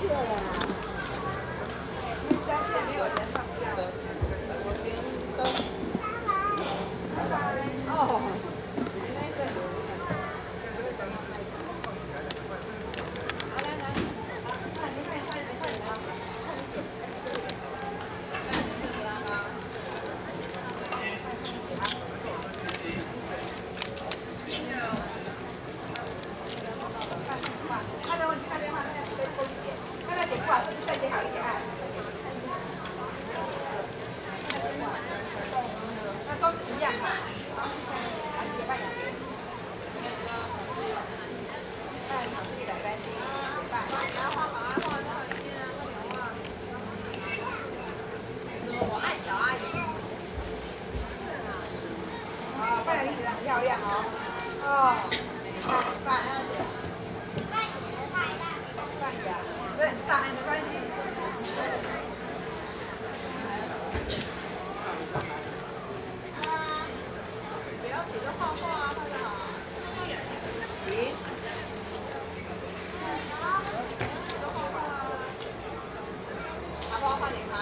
漂亮啊哦，哦，看饭，饭呀，不是很大，没关系。不要学着画画，好不好？咦？画画快点开。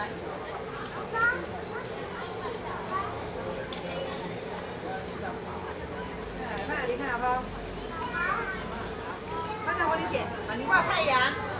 你看好不好？看到我的点，啊，你画太阳。